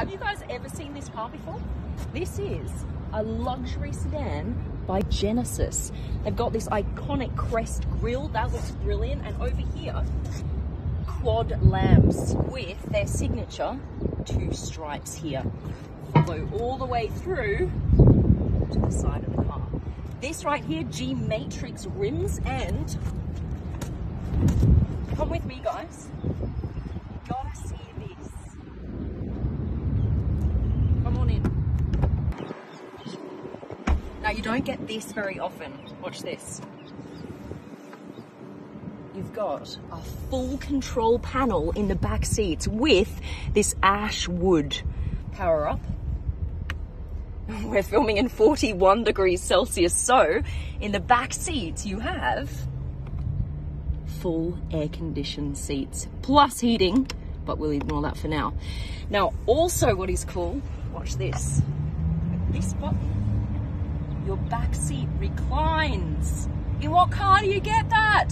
Have you guys ever seen this car before? This is a luxury sedan by Genesis. They've got this iconic crest grille that looks brilliant, and over here, quad lamps with their signature two stripes here. Follow all the way through to the side of the car. This right here, G Matrix rims, and come with me, guys. Gotta see this. Come on in. Now, you don't get this very often. Watch this. You've got a full control panel in the back seats with this ash wood power up. We're filming in 41 degrees Celsius, so in the back seats you have full air conditioned seats plus heating, but we'll ignore that for now. Now, also, what is cool, watch this. This button, your back seat reclines. In what car do you get that?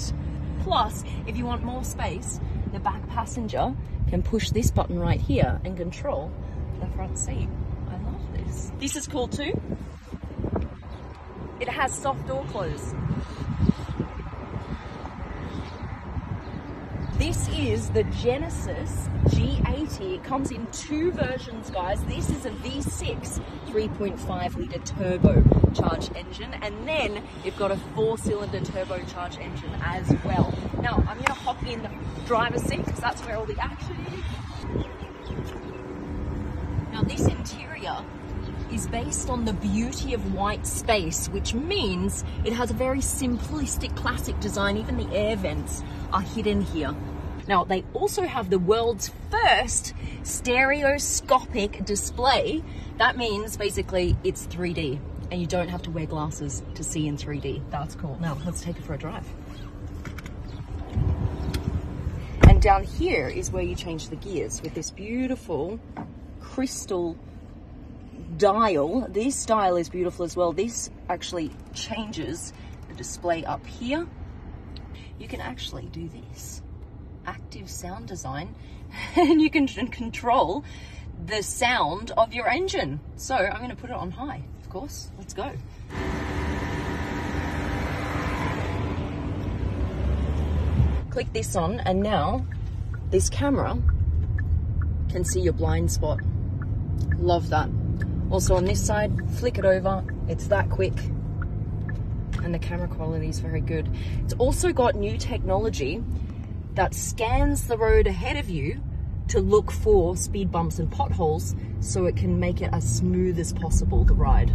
Plus, if you want more space, the back passenger can push this button right here and control the front seat. I love this. This is cool too. It has soft door close. This is the Genesis G80. It comes in two versions, guys. This is a V6 3.5 litre turbocharged engine, and then you've got a four cylinder turbocharged engine as well. Now, I'm going to hop in the driver's seat because that's where all the action is. Now, this interior is based on the beauty of white space, which means it has a very simplistic classic design. Even the air vents are hidden here. Now, they also have the world's first stereoscopic display. That means basically it's 3D and you don't have to wear glasses to see in 3D. That's cool. Now, let's take it for a drive. And down here is where you change the gears with this beautiful crystal dial. This dial is beautiful as well. This actually changes the display up here. You can actually do this active sound design and you can control the sound of your engine. So I'm going to put it on high, of course. Let's go. Click this on and now this camera can see your blind spot. Love that. Also on this side, flick it over. It's that quick. And the camera quality is very good. It's also got new technology that scans the road ahead of you to look for speed bumps and potholes so it can make it as smooth as possible, the ride.